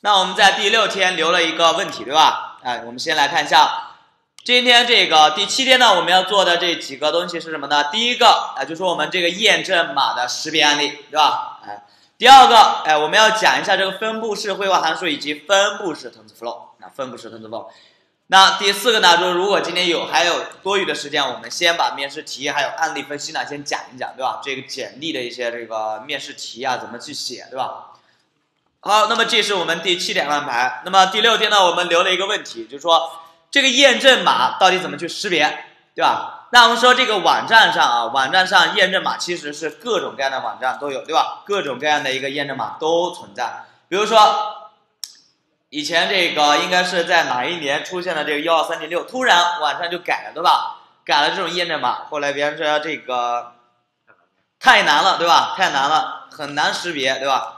那我们在第六天留了一个问题，对吧？哎，我们先来看一下，今天这个第七天呢，我们要做的这几个东西是什么呢？第一个，啊，就是我们这个验证码的识别案例，对吧？哎，第二个，哎，我们要讲一下这个分布式绘画函数以及分布式 TensorFlow，那分布式 TensorFlow。那第四个呢，就是如果今天有还有多余的时间，我们先把面试题还有案例分析呢先讲一讲，对吧？这个简历的一些这个面试题啊，怎么去写，对吧？好，那么这是我们第七点安排。那么第六天呢，我们留了一个问题，就是说这个验证码到底怎么去识别，对吧？那我们说这个网站上啊，网站上验证码其实是各种各样的网站都有，对吧？各种各样的一个验证码都存在。比如说以前这个应该是在哪一年出现了这个幺二三零六，突然网上就改了，对吧？改了这种验证码，后来别人说这个太难了，对吧？太难了，很难识别，对吧？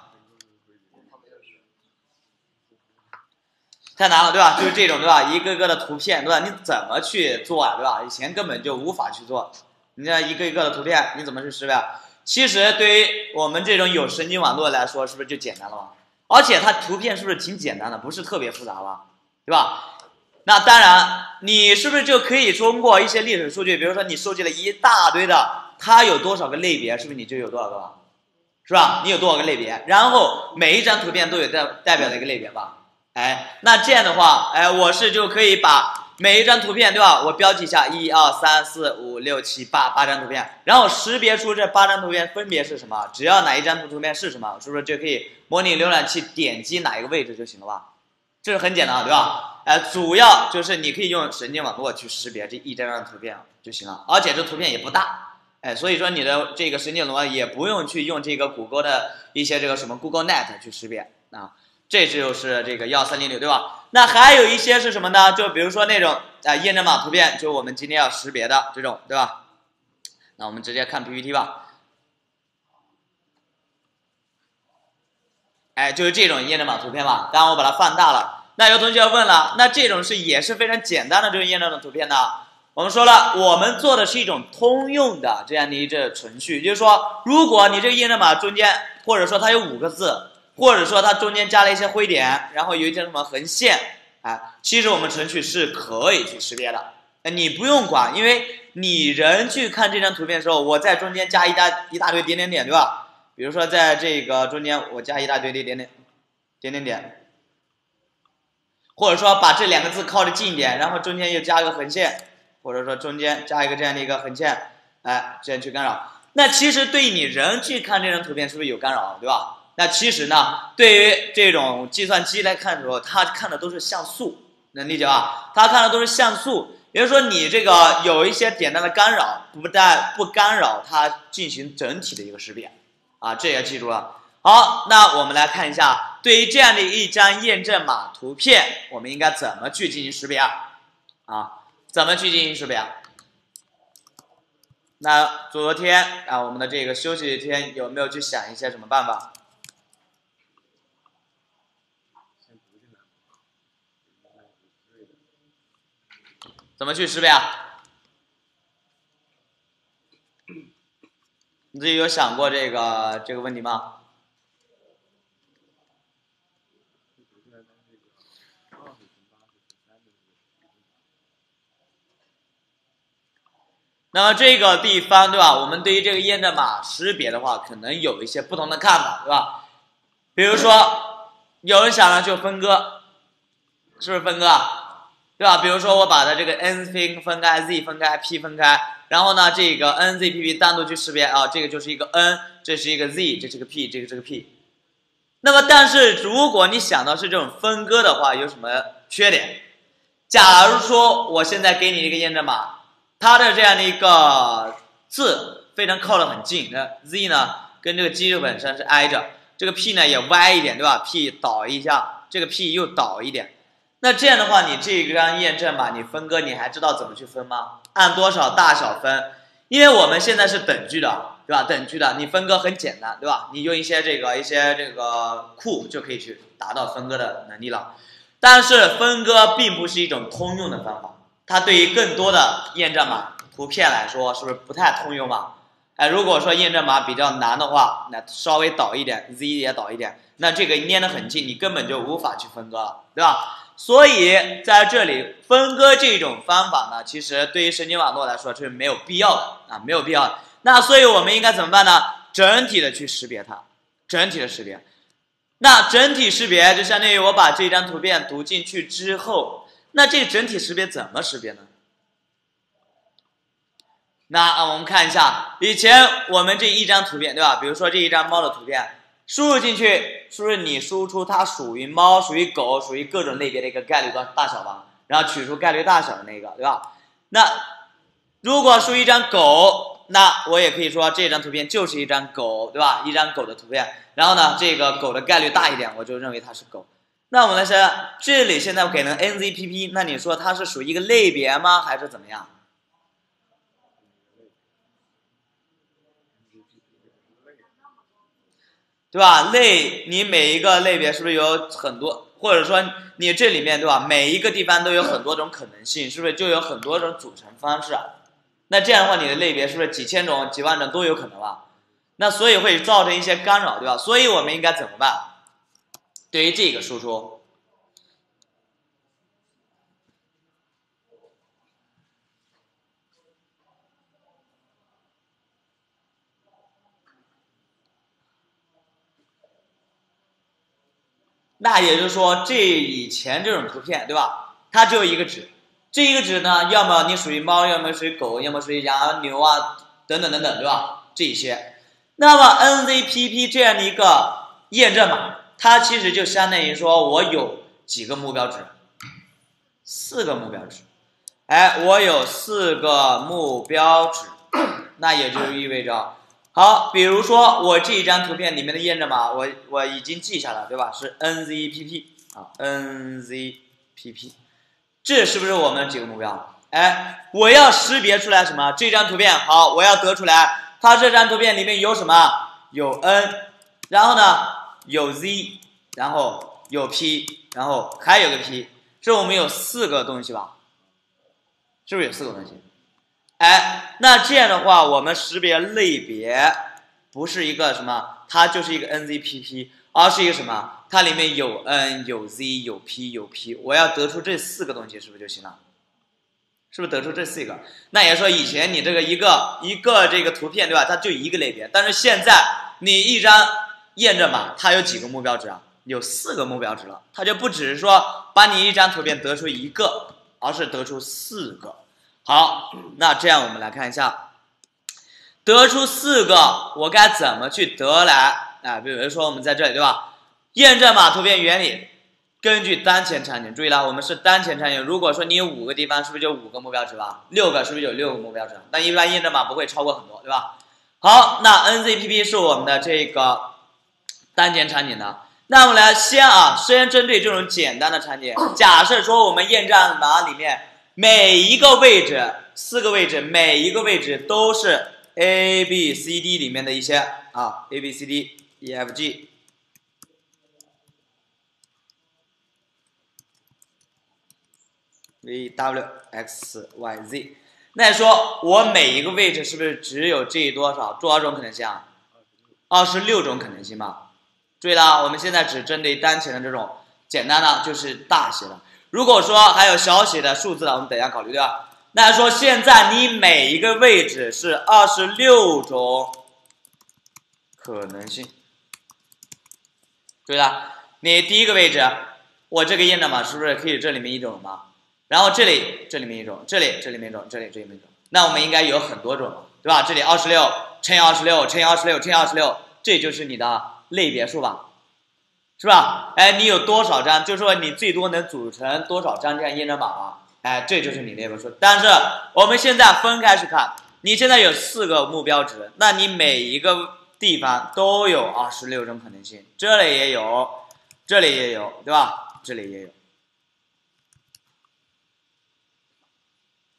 太难了，对吧？就是这种，对吧？一个个的图片，对吧？你怎么去做啊，对吧？以前根本就无法去做。你看一个一个的图片，你怎么去识别？其实对于我们这种有神经网络来说，是不是就简单了嘛？而且它图片是不是挺简单的，不是特别复杂吧？对吧？那当然，你是不是就可以通过一些历史数据，比如说你收集了一大堆的，它有多少个类别，是不是你就有多少个？是吧？你有多少个类别？然后每一张图片都有代代表的一个类别吧？哎，那这样的话，哎，我是就可以把每一张图片，对吧？我标记一下，一二三四五六七八八张图片，然后识别出这八张图片分别是什么。只要哪一张图片是什么，是不是就可以模拟浏览器点击哪一个位置就行了吧？这是很简单，对吧？哎，主要就是你可以用神经网络去识别这一张张图片就行了，而且这图片也不大，哎，所以说你的这个神经网络也不用去用这个谷歌的一些这个什么 Google Net 去识别啊。这就是这个幺三零六，对吧？那还有一些是什么呢？就比如说那种啊验证码图片，就我们今天要识别的这种，对吧？那我们直接看 PPT 吧。哎，就是这种验证码图片吧。当然我把它放大了。那有同学问了，那这种是也是非常简单的这种验证的图片呢？我们说了，我们做的是一种通用的这样的一个程序，就是说，如果你这个验证码中间，或者说它有五个字。或者说它中间加了一些灰点，然后有一些什么横线，哎，其实我们程序是可以去识别的，你不用管，因为你人去看这张图片的时候，我在中间加一大一大堆点点点，对吧？比如说在这个中间我加一大堆的点点点点点，或者说把这两个字靠的近一点，然后中间又加个横线，或者说中间加一个这样的一个横线，哎，这样去干扰，那其实对你人去看这张图片是不是有干扰，对吧？那其实呢，对于这种计算机来看的时候，它看的都是像素，能理解吧？它看的都是像素，也就是说你这个有一些简单的干扰，不但不干扰它进行整体的一个识别，啊，这也记住了。好，那我们来看一下，对于这样的一张验证码图片，我们应该怎么去进行识别啊？啊，怎么去进行识别？那昨天啊，我们的这个休息天有没有去想一些什么办法？怎么去识别啊？你自己有想过这个这个问题吗？那么这个地方对吧？我们对于这个验证码识别的话，可能有一些不同的看法，对吧？比如说，有人想了就分割，是不是分割？对吧？比如说我把它这个 n 分分开，z 分开，p 分开，然后呢，这个 n z p p 单独去识别啊，这个就是一个 n，这是一个 z，这是个 p，这个是个 p。那么，但是如果你想到是这种分割的话，有什么缺点？假如说我现在给你一个验证码，它的这样的一个字非常靠得很近，那 z 呢跟这个基础本身是挨着，这个 p 呢也歪一点，对吧？p 倒一下，这个 p 又倒一点。那这样的话，你这张验证码你分割，你还知道怎么去分吗？按多少大小分？因为我们现在是等距的，对吧？等距的，你分割很简单，对吧？你用一些这个一些这个库就可以去达到分割的能力了。但是分割并不是一种通用的方法，它对于更多的验证码图片来说，是不是不太通用嘛？哎，如果说验证码比较难的话，那稍微倒一点，z 也倒一点，那这个粘得很近，你根本就无法去分割了，对吧？所以在这里分割这种方法呢，其实对于神经网络来说是没有必要的啊，没有必要。那所以我们应该怎么办呢？整体的去识别它，整体的识别。那整体识别就相当于我把这张图片读进去之后，那这整体识别怎么识别呢？那啊，我们看一下，以前我们这一张图片，对吧？比如说这一张猫的图片，输入进去，是不是你输出它属于猫、属于狗、属于各种类别的一个概率的大小吧？然后取出概率大小的那个，对吧？那如果输一张狗，那我也可以说这张图片就是一张狗，对吧？一张狗的图片。然后呢，这个狗的概率大一点，我就认为它是狗。那我们来说，这里现在给了 NZPP，那你说它是属于一个类别吗？还是怎么样？对吧？类，你每一个类别是不是有很多，或者说你这里面对吧？每一个地方都有很多种可能性，是不是就有很多种组成方式？那这样的话，你的类别是不是几千种、几万种都有可能啊？那所以会造成一些干扰，对吧？所以我们应该怎么办？对于这个输出。那也就是说，这以前这种图片，对吧？它只有一个值，这一个值呢，要么你属于猫，要么属于狗，要么属于羊、牛啊，等等等等，对吧？这些，那么 NZPP 这样的一个验证码，它其实就相当于说我有几个目标值，四个目标值，哎，我有四个目标值，那也就意味着。好，比如说我这一张图片里面的验证码，我我已经记下了，对吧？是 NZPP 啊，NZPP，这是不是我们几个目标？哎，我要识别出来什么？这张图片好，我要得出来，它这张图片里面有什么？有 N，然后呢有 Z，然后有 P，然后还有个 P，这我们有四个东西吧？是不是有四个东西？哎，那这样的话，我们识别类别不是一个什么，它就是一个 NZPP，而是一个什么？它里面有 N 有 Z 有 P 有 P，我要得出这四个东西，是不是就行了？是不是得出这四个？那也说以前你这个一个一个这个图片对吧？它就一个类别，但是现在你一张验证码，它有几个目标值啊？有四个目标值了，它就不只是说把你一张图片得出一个，而是得出四个。好，那这样我们来看一下，得出四个，我该怎么去得来？啊，比如说我们在这里，对吧？验证码图片原理，根据当前场景，注意了，我们是当前场景。如果说你有五个地方，是不是就五个目标值吧？六个是不是有六个目标值？那一般验证码不会超过很多，对吧？好，那 NZPP 是我们的这个当前场景的。那我们来先啊，先针对这种简单的场景，假设说我们验证码里面。每一个位置，四个位置，每一个位置都是 A B C D 里面的一些啊，A B C D E F G V W X Y Z。那说，我每一个位置是不是只有这多少多少种可能性啊？二十六种可能性吧。注意了，我们现在只针对当前的这种简单的，就是大写的。如果说还有小写的数字的，我们等一下考虑对吧？那说现在你每一个位置是二十六种可能性，对了，你第一个位置，我这个验证码是不是可以这里面一种吗？然后这里这里面一种，这里这里面一种，这里这里面一种，那我们应该有很多种，对吧？这里二十六乘以二十六乘以二十六乘以二十六，这就是你的类别数吧？是吧？哎，你有多少张？就是说你最多能组成多少张这样验证码啊？哎，这就是你那本书。但是我们现在分开去看，你现在有四个目标值，那你每一个地方都有二十六种可能性，这里也有，这里也有，对吧？这里也有。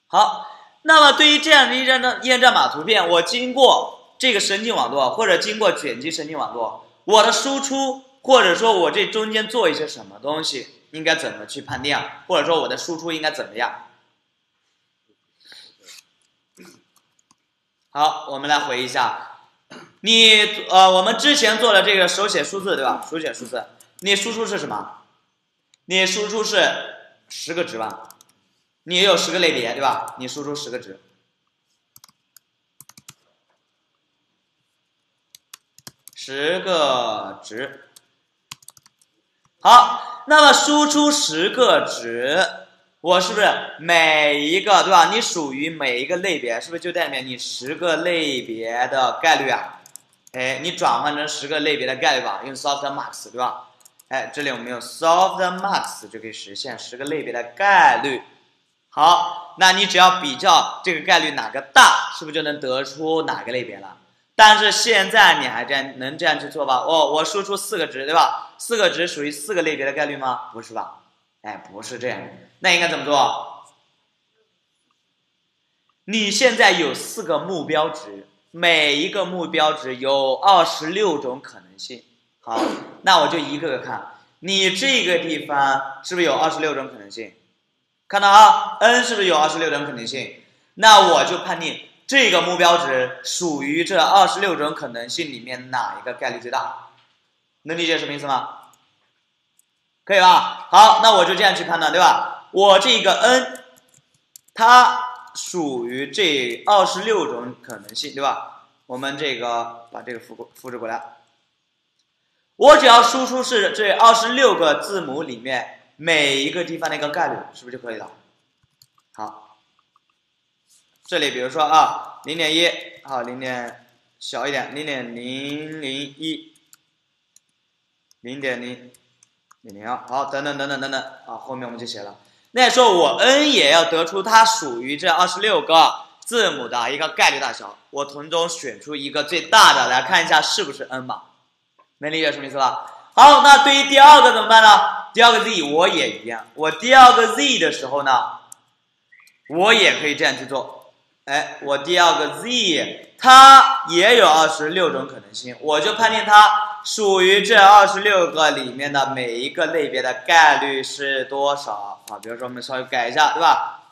好，那么对于这样的一张的验证码图片，我经过这个神经网络或者经过卷积神经网络，我的输出。或者说我这中间做一些什么东西，应该怎么去判定？或者说我的输出应该怎么样？好，我们来回忆一下，你呃，我们之前做的这个手写数字对吧？手写数字，你输出是什么？你输出是十个值吧？你也有十个类别对吧？你输出十个值，十个值。好，那么输出十个值，我是不是每一个对吧？你属于每一个类别，是不是就代表你十个类别的概率啊？哎，你转换成十个类别的概率吧，用 softmax 对吧？哎，这里我们用 softmax 就可以实现十个类别的概率。好，那你只要比较这个概率哪个大，是不是就能得出哪个类别了？但是现在你还这样能这样去做吧？哦，我输出四个值，对吧？四个值属于四个类别的概率吗？不是吧？哎，不是这样。那应该怎么做？你现在有四个目标值，每一个目标值有二十六种可能性。好，那我就一个个看。你这个地方是不是有二十六种可能性？看到啊，n 是不是有二十六种可能性？那我就判定。这个目标值属于这二十六种可能性里面哪一个概率最大？能理解什么意思吗？可以吧？好，那我就这样去判断，对吧？我这个 n，它属于这二十六种可能性，对吧？我们这个把这个复复制过来，我只要输出是这二十六个字母里面每一个地方的一个概率，是不是就可以了？好。这里比如说啊，零点一，好，零点小一点，零点零零一，零点零零零二，好，等等等等等等，啊，后面我们就写了。那说我 n 也要得出它属于这二十六个字母的一个概率大小，我从中选出一个最大的来看一下是不是 n 吧？能理解什么意思吧？好，那对于第二个怎么办呢？第二个 z 我也一样，我第二个 z 的时候呢，我也可以这样去做。哎，我第二个 z 它也有二十六种可能性，我就判定它属于这二十六个里面的每一个类别的概率是多少啊？比如说我们稍微改一下，对吧？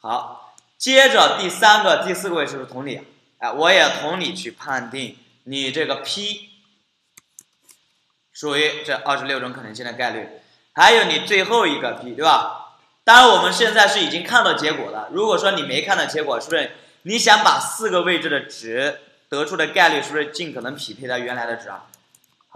好，接着第三个、第四个位是不是同理？哎，我也同理去判定你这个 p 属于这二十六种可能性的概率，还有你最后一个 p，对吧？当然，我们现在是已经看到结果了。如果说你没看到结果，是不是你想把四个位置的值得出的概率，是不是尽可能匹配到原来的值啊？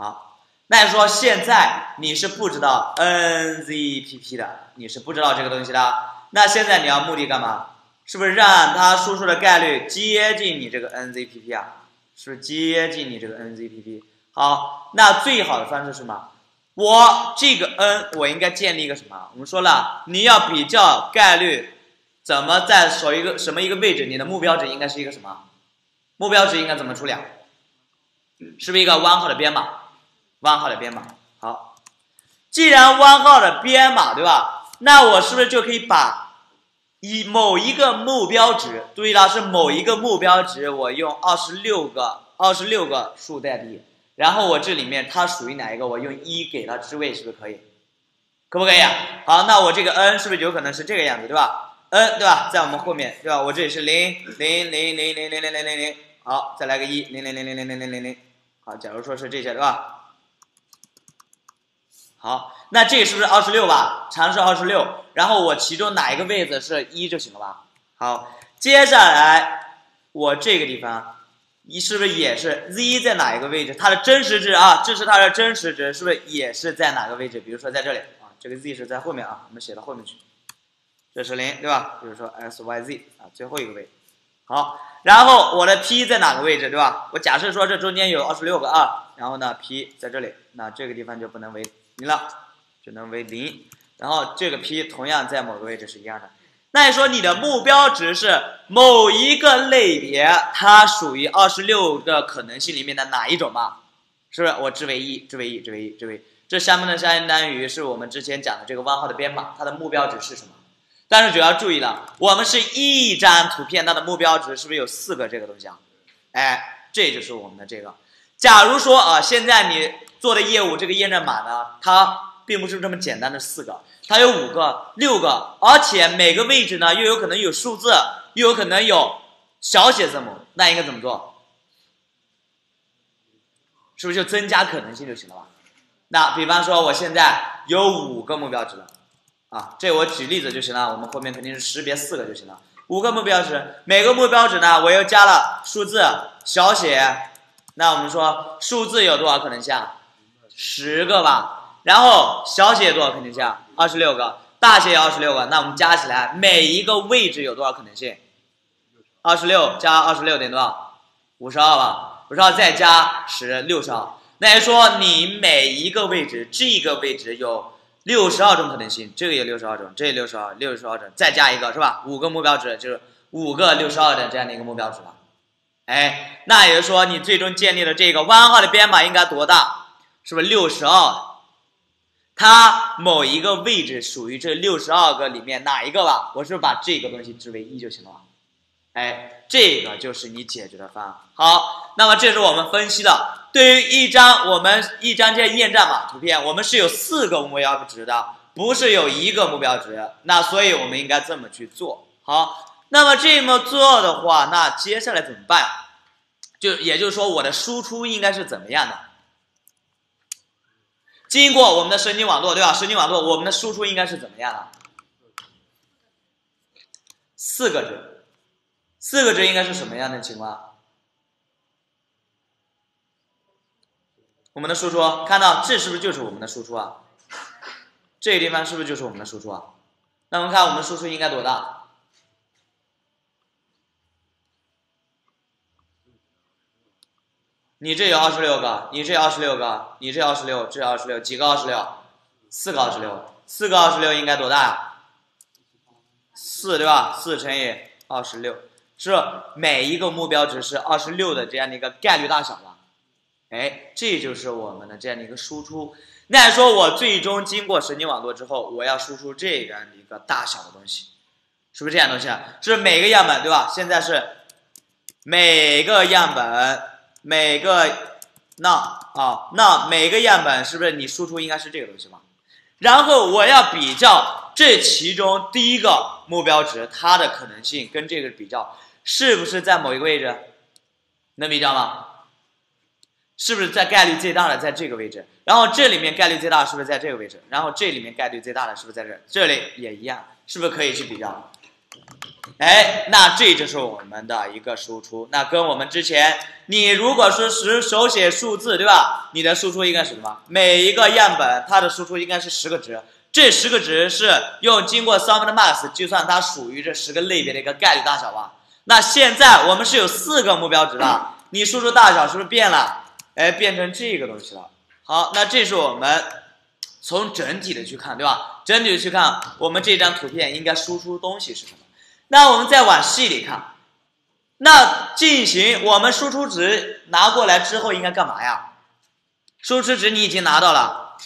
好，那你说现在你是不知道 n z p p 的，你是不知道这个东西的。那现在你要目的干嘛？是不是让它输出的概率接近你这个 n z p p 啊？是不是接近你这个 n z p p？好，那最好的方式是什么？我这个 n 我应该建立一个什么？我们说了，你要比较概率，怎么在守一个什么一个位置？你的目标值应该是一个什么？目标值应该怎么处理？是不是一个弯号的编码？弯号的编码。好，既然弯号的编码对吧？那我是不是就可以把以某一个目标值，注意了是某一个目标值，我用二十六个二十六个数代替。然后我这里面它属于哪一个？我用一给它置位，是不是可以？可不可以啊？好，那我这个 n 是不是有可能是这个样子，对吧？n 对吧？在我们后面对吧？我这里是零零零零零零零零零零，好，再来个一零零零零零零零零零，好，假如说是这些对吧？好，那这是不是二十六吧？常是二十六，然后我其中哪一个位置是一就行了吧？好，接下来我这个地方。你是不是也是 z 在哪一个位置？它的真实值啊，这是它的真实值，是不是也是在哪个位置？比如说在这里啊，这个 z 是在后面啊，我们写到后面去。这是零，对吧？比如说 s y z 啊，最后一个位。好，然后我的 p 在哪个位置，对吧？我假设说这中间有二十六个啊，然后呢 p 在这里，那这个地方就不能为零了，只能为零。然后这个 p 同样在某个位置是一样的。那你说你的目标值是某一个类别，它属于二十六个可能性里面的哪一种吧？是不是？我置为一，置为一，置为一，置为一这相当的相当于是我们之前讲的这个弯号的编码，它的目标值是什么？但是主要注意了，我们是一张图片，它的目标值是不是有四个这个东西啊？哎，这就是我们的这个。假如说啊，现在你做的业务这个验证码呢，它并不是这么简单的四个。它有五个、六个，而且每个位置呢又有可能有数字，又有可能有小写字母，那应该怎么做？是不是就增加可能性就行了吧？那比方说我现在有五个目标值了，啊，这我举例子就行了，我们后面肯定是识别四个就行了。五个目标值，每个目标值呢，我又加了数字小写，那我们说数字有多少可能性？十个吧。然后小写多少可能性？二十六个。大写有二十六个，那我们加起来每一个位置有多少可能性？二十六加二十六等于多少？五十二吧。五十二再加十，六十二。那也说你每一个位置，这个位置有六十二种可能性，这个有六十二种，这六十二，六十二种，再加一个是吧？五个目标值就是五个六十二的这样的一个目标值了。哎，那也就说你最终建立的这个弯号的编码应该多大？是不是六十二？它某一个位置属于这六十二个里面哪一个吧？我是不是把这个东西置为一就行了？哎，这个就是你解决的方案。好，那么这是我们分析的。对于一张我们一张这验证码图片，我们是有四个目标值的，不是有一个目标值。那所以我们应该这么去做。好，那么这么做的话，那接下来怎么办？就也就是说，我的输出应该是怎么样的？经过我们的神经网络，对吧？神经网络，我们的输出应该是怎么样的？四个值，四个值应该是什么样的情况？我们的输出，看到这是不是就是我们的输出啊？这个地方是不是就是我们的输出啊？那我们看我们的输出应该多大？你这有二十六个，你这二十六个，你这二十六，这二十六，几个二十六？四个二十六，四个二十六应该多大？四对吧？四乘以二十六，是每一个目标值是二十六的这样的一个概率大小吧？哎，这就是我们的这样的一个输出。那说我最终经过神经网络之后，我要输出这样的一个大小的东西，是不是这样东西啊？是每个样本对吧？现在是每个样本。每个那啊，那每个样本是不是你输出应该是这个东西吗？然后我要比较这其中第一个目标值它的可能性跟这个比较，是不是在某一个位置？能比较吗？是不是在概率最大的在这个位置？然后这里面概率最大是不是在这个位置？然后这里面概率最大的是不是在这？这里也一样，是不是可以去比较？哎，那这就是我们的一个输出。那跟我们之前，你如果是十手写数字，对吧？你的输出应该是什么？每一个样本它的输出应该是十个值，这十个值是用经过 softmax 计算它属于这十个类别的一个概率大小吧？那现在我们是有四个目标值了，你输出大小是不是变了？哎，变成这个东西了。好，那这是我们从整体的去看，对吧？整体的去看，我们这张图片应该输出东西是什么？那我们再往细里看，那进行我们输出值拿过来之后应该干嘛呀？输出值你已经拿到了，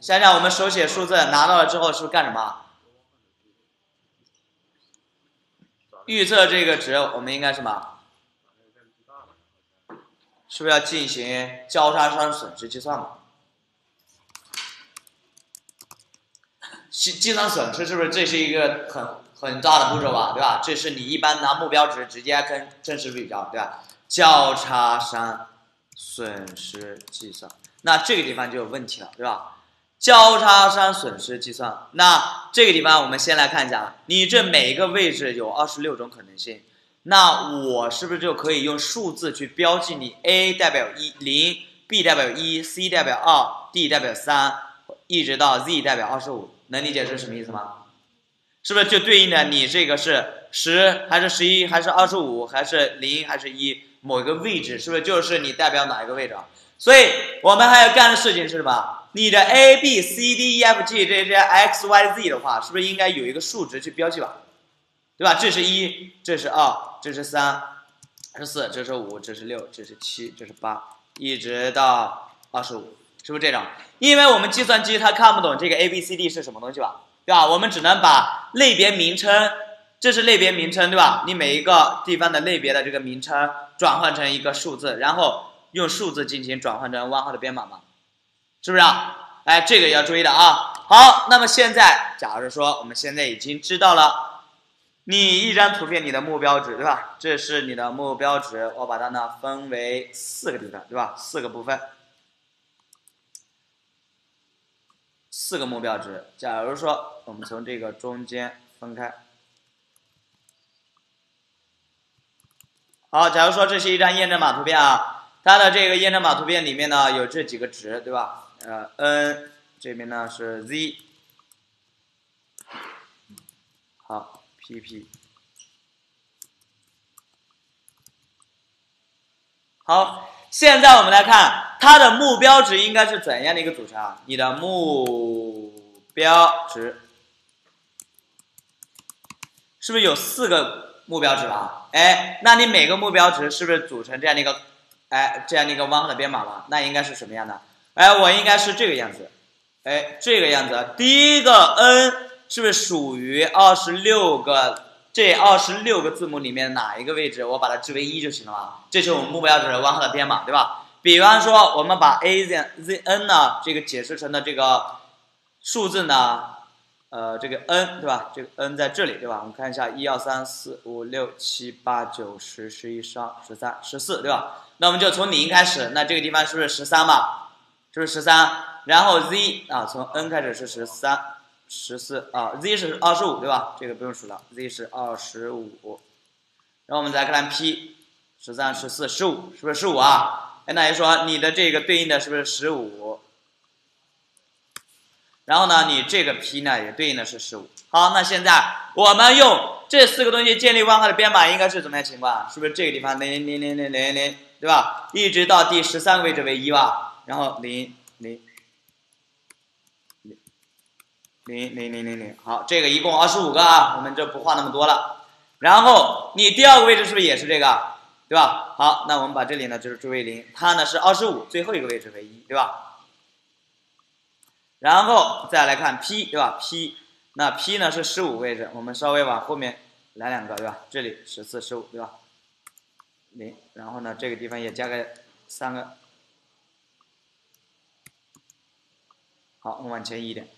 想想我们手写数字拿到了之后是不是干什么？预测这个值我们应该什么？是不是要进行交叉商损失计算嘛？计计算损失是不是这是一个很？很大的步骤吧，对吧？这是你一般拿目标值直接跟真实比较，对吧？交叉商损失计算，那这个地方就有问题了，对吧？交叉商损失计算，那这个地方我们先来看一下，你这每一个位置有二十六种可能性，那我是不是就可以用数字去标记你？A 代表一零，B 代表一，C 代表二，D 代表三，一直到 Z 代表二十五，能理解是什么意思吗？是不是就对应的你这个是十还是十一还是二十五还是零还是一某一个位置？是不是就是你代表哪一个位置啊？所以我们还要干的事情是什么？你的 A B C D E F G 这些 X Y Z 的话，是不是应该有一个数值去标记吧？对吧？这是一，这是二，这是三，这是四，这是五，这是六，这是七，这是八，一直到二十五，是不是这种？因为我们计算机它看不懂这个 A B C D 是什么东西吧？对吧？我们只能把类别名称，这是类别名称，对吧？你每一个地方的类别的这个名称转换成一个数字，然后用数字进行转换成弯号的编码嘛，是不是啊？哎，这个要注意的啊。好，那么现在，假如说我们现在已经知道了你一张图片你的目标值对吧？这是你的目标值，我把它呢分为四个地方对吧？四个部分，四个目标值。假如说我们从这个中间分开，好，假如说这是一张验证码图片啊，它的这个验证码图片里面呢有这几个值对吧？呃，n 这边呢是 z。好，pp，好，现在我们来看它的目标值应该是怎样的一个组成啊？你的目标值是不是有四个目标值了？哎，那你每个目标值是不是组成这样的一个，哎，这样的一个弯号的编码了？那应该是什么样的？哎，我应该是这个样子，哎，这个样子，第一个 n。是不是属于二十六个这二十六个字母里面哪一个位置？我把它置为一就行了嘛？这是我们目标值弯号的编码，对吧？比方说，我们把 a z z n 呢这个解释成的这个数字呢，呃，这个 n 对吧？这个 n 在这里对吧？我们看一下，一二三四五六七八九十十一十二十三十四对吧？那我们就从零开始，那这个地方是不是十三嘛？是不是十三？然后 z 啊，从 n 开始是十三。十四啊，z 是二十五对吧？这个不用数了，z 是二十五。然后我们再看 p，十三、十四、十五，是不是十五啊？哎，那就说你的这个对应的是不是十五？然后呢，你这个 p 呢也对应的是十五。好，那现在我们用这四个东西建立万号的编码，应该是怎么样情况？是不是这个地方零零零零零零，对吧？一直到第十三个位置为一吧？然后零零。零零零零零，好，这个一共二十五个啊，我们就不画那么多了。然后你第二个位置是不是也是这个，对吧？好，那我们把这里呢就是置为零，它呢是二十五，最后一个位置为一，对吧？然后再来看 P，对吧？P，那 P 呢是十五位置，我们稍微往后面来两个，对吧？这里十四、十五，对吧？零，然后呢这个地方也加个三个，好，我们往前移一点。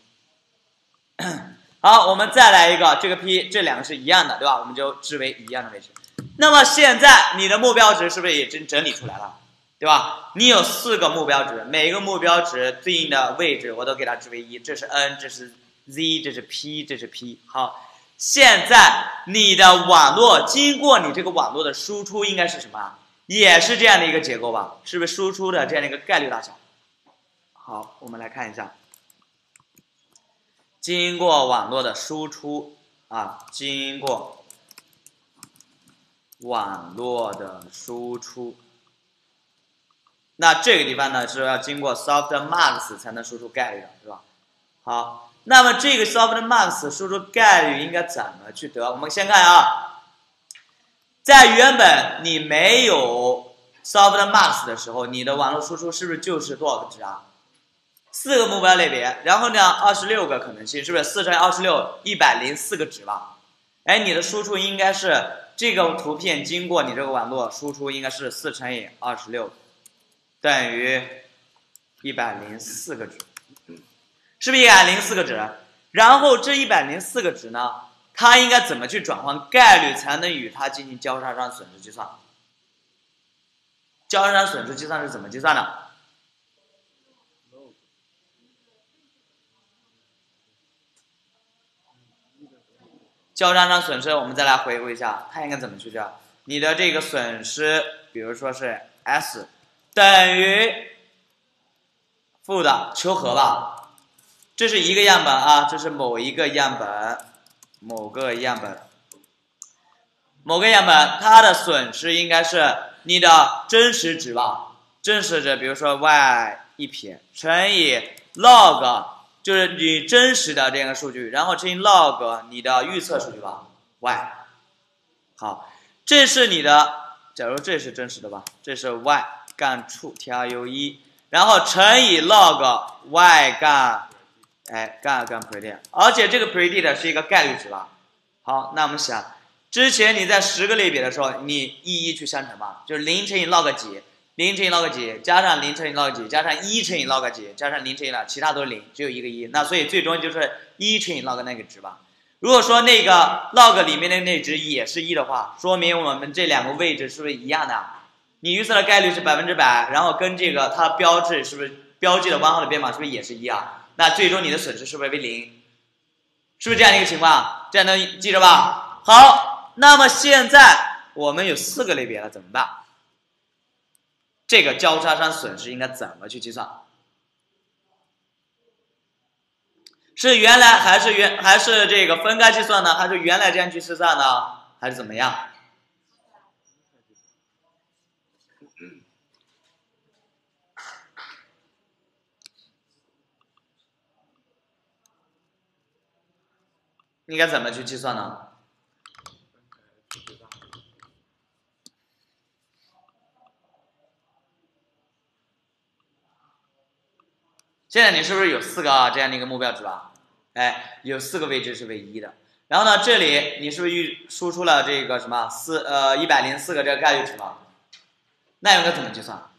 好，我们再来一个，这个 P 这两个是一样的，对吧？我们就置为一样的位置。那么现在你的目标值是不是已经整理出来了，对吧？你有四个目标值，每一个目标值对应的位置我都给它置为一，这是 N，这是 Z，这是 P，这是 P。好，现在你的网络经过你这个网络的输出应该是什么？也是这样的一个结构吧？是不是输出的这样的一个概率大小？好，我们来看一下。经过网络的输出啊，经过网络的输出，那这个地方呢是要经过 softmax 才能输出概率的，对吧？好，那么这个 softmax 输出概率应该怎么去得？我们先看啊，在原本你没有 softmax 的时候，你的网络输出是不是就是多少个值啊？四个目标类别，然后呢，二十六个可能性，是不是四乘以二十六，一百零四个值吧？哎，你的输出应该是这个图片经过你这个网络输出应该是四乘以二十六，等于一百零四个值，是不是一百零四个值？然后这一百零四个值呢，它应该怎么去转换概率才能与它进行交叉上损失计算？交叉上损失计算是怎么计算的？交叉上损失，我们再来回顾一下，它应该怎么去叫？你的这个损失，比如说是 S 等于负的求和吧，这是一个样本啊，这是某一个样本，某个样本，某个样本，它的损失应该是你的真实值吧？真实值，比如说 y 一撇乘以 log。就是你真实的这样一个数据，然后乘以 log 你的预测数据吧，y，好，这是你的，假如这是真实的吧，这是 y 干 true，true 一，然后乘以 log y 干，哎干干 predict，而且这个 predict 是一个概率值吧，好，那我们想，之前你在十个类别的时候，你一一去相乘吧，就是零乘以 log 几。零乘以 log 几，加上零乘以 log 几，加上一乘以 log 几，加上零乘以了，其他都是零，只有一个一。那所以最终就是一乘以 log 那个值吧。如果说那个 log 里面的那值也是一的话，说明我们这两个位置是不是一样的？你预测的概率是百分之百，然后跟这个它标志是不是标记的弯号的编码是不是也是一样？那最终你的损失是不是为零？是不是这样的一个情况？这样能记着吧？好，那么现在我们有四个类别了，怎么办？这个交叉商损失应该怎么去计算？是原来还是原还是这个分开计算呢？还是原来这样去计算呢？还是怎么样？应该怎么去计算呢？现在你是不是有四个啊这样的一个目标值了？哎，有四个位置是为一的。然后呢，这里你是不是预输出了这个什么四呃一百零四个这个概率值了？那应该怎么计算？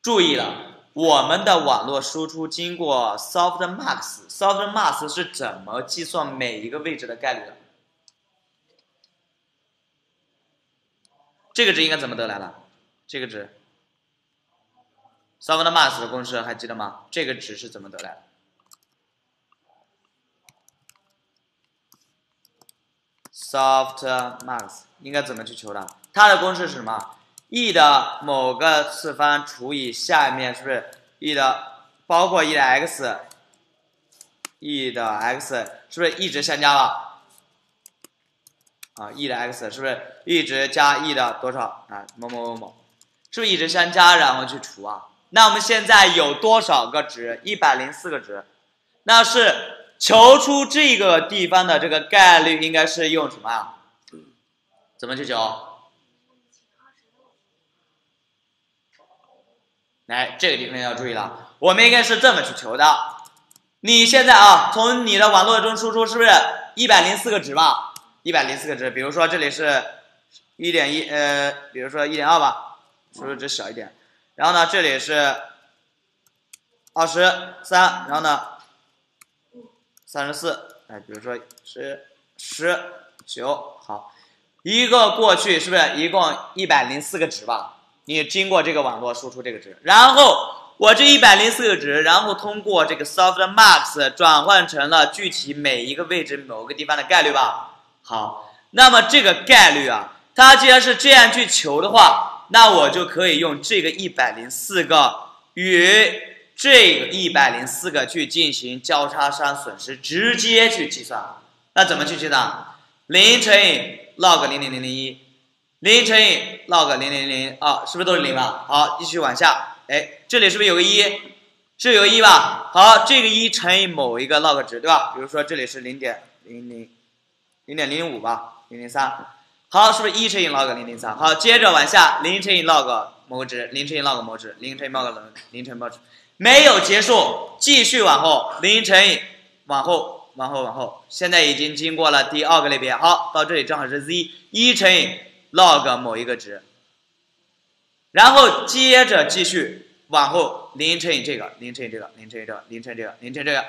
注意了，我们的网络输出经过 softmax，softmax 是怎么计算每一个位置的概率的？这个值应该怎么得来的？这个值？softmax 的公式还记得吗？这个值是怎么得来的？softmax 应该怎么去求的？它的公式是什么？e 的某个次方除以下面是不是 e 的包括 e 的 x，e 的 x 是不是一直相加了？啊，e 的 x 是不是一直加 e 的多少啊？某某某某，是不是一直相加然后去除啊？那我们现在有多少个值？一百零四个值，那是求出这个地方的这个概率，应该是用什么啊？怎么去求？来，这个地方要注意了，我们应该是这么去求的。你现在啊，从你的网络中输出是不是一百零四个值吧？一百零四个值，比如说这里是一点一，呃，比如说一点二吧，输出值小一点。然后呢，这里是二十三，然后呢，三十四，哎，比如说是十九，好，一个过去是不是一共一百零四个值吧？你经过这个网络输出这个值，然后我这一百零四个值，然后通过这个 softmax 转换成了具体每一个位置某个地方的概率吧？好，那么这个概率啊，它既然是这样去求的话。那我就可以用这个一百零四个与这个一百零四个去进行交叉商损失，直接去计算。那怎么去计算？零乘以 log 零零零零一，零乘以 log 零零零啊，是不是都是零了？好，继续往下，哎，这里是不是有个一？是有个一吧？好，这个一乘以某一个 log 值，对吧？比如说这里是零点零零零点零五吧，零零三。好，是不是一乘以 log 零零三？好，接着往下，零乘以 log 某个值，零乘以 log 某个值，零乘以 log 零零乘以某值，没有结束，继续往后，零乘以往后，往后，往后，现在已经经过了第二个类别。好，到这里正好是 z 一乘以 log 某一个值，然后接着继续往后，零乘以这个，零乘以这个，零乘以这个，零乘以这个，零乘以这个，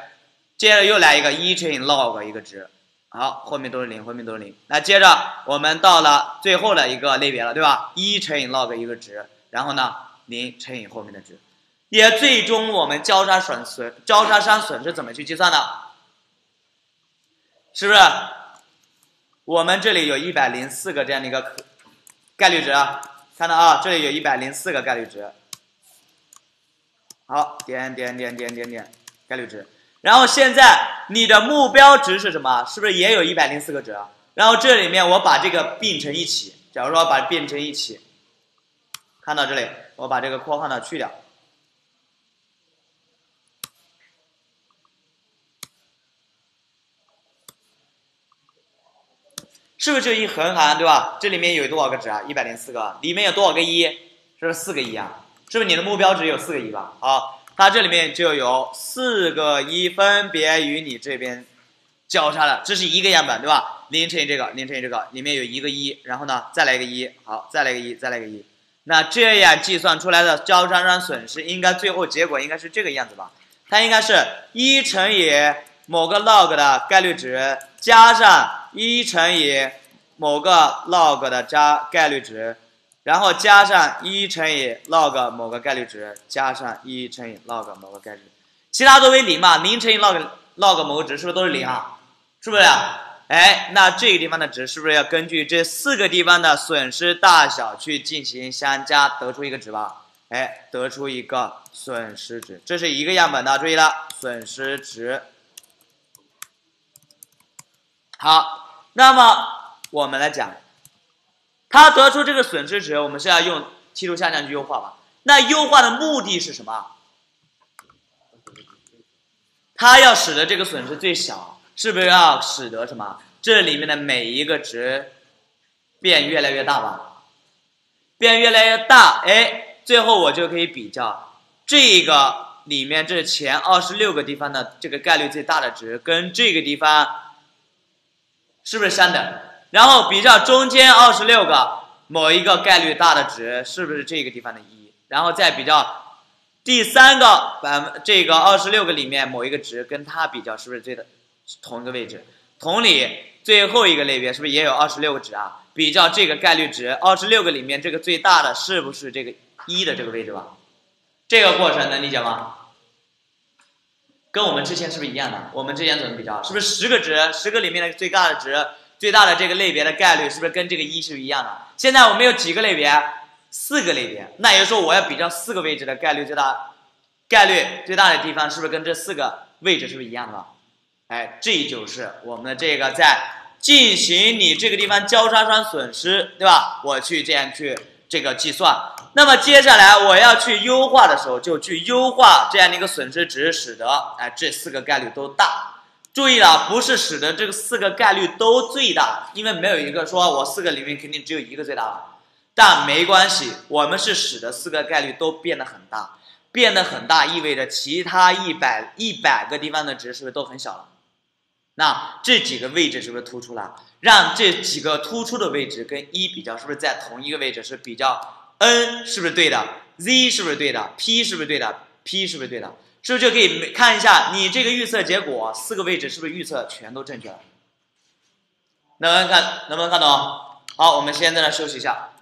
接着又来一个一乘以 log 一个值。好，后面都是零，后面都是零。那接着我们到了最后的一个类别了，对吧？一乘以 log 一个值，然后呢，零乘以后面的值，也最终我们交叉损损交叉商损失怎么去计算的？是不是？我们这里有一百零四个这样的一个概率值，看到啊，这里有一百零四个概率值。好，点点点点点点概率值。然后现在你的目标值是什么？是不是也有一百零四个值？然后这里面我把这个并成一起，假如说把并成一起，看到这里，我把这个括号呢去掉，是不是就一横行，对吧？这里面有多少个值啊？一百零四个，里面有多少个一？是不是四个一啊？是不是你的目标值有四个一吧？好。它这里面就有四个一，分别与你这边交叉了，这是一个样本，对吧？零乘以这个，零乘以这个，里面有一个一，然后呢，再来一个一，好，再来一个一，再来一个一，那这样计算出来的交叉商损失，应该最后结果应该是这个样子吧？它应该是一乘以某个 log 的概率值加上一乘以某个 log 的加概率值，然后加上一乘以 log 某个概率值加上一乘以 log 某个概率，其他都为零嘛？零乘以 log log 某个值是不是都是零啊？是不是？哎，那这个地方的值是不是要根据这四个地方的损失大小去进行相加，得出一个值吧？哎，得出一个损失值，这是一个样本的，注意了，损失值。好，那么我们来讲，它得出这个损失值，我们是要用梯度下降去优化吧？那优化的目的是什么？它要使得这个损失最小。是不是要使得什么？这里面的每一个值变越来越大吧？变越来越大，哎，最后我就可以比较这个里面这前二十六个地方的这个概率最大的值跟这个地方是不是相等？然后比较中间二十六个某一个概率大的值是不是这个地方的一？然后再比较第三个百分这个二十六个里面某一个值跟它比较是不是这的？同一个位置，同理，最后一个类别是不是也有二十六个值啊？比较这个概率值，二十六个里面这个最大的是不是这个一的这个位置吧？这个过程能理解吗？跟我们之前是不是一样的？我们之前怎么比较？是不是十个值，十个里面的最大的值，最大的这个类别的概率是不是跟这个一是一样的？现在我们有几个类别？四个类别，那也就是说我要比较四个位置的概率最大，概率最大的地方是不是跟这四个位置是不是一样的？哎，这就是我们的这个在进行你这个地方交叉酸损失，对吧？我去这样去这个计算。那么接下来我要去优化的时候，就去优化这样的一个损失值，使得哎这四个概率都大。注意了，不是使得这个四个概率都最大，因为没有一个说我四个里面肯定只有一个最大了。但没关系，我们是使得四个概率都变得很大，变得很大意味着其他一百一百个地方的值是不是都很小了？那这几个位置是不是突出了？让这几个突出的位置跟一比较，是不是在同一个位置？是比较 n 是不是对的？z 是不是对的？p 是不是对的？p 是不是对的？是不是就可以看一下你这个预测结果，四个位置是不是预测全都正确了？能不能看？能不能看懂？好，我们现在来休息一下。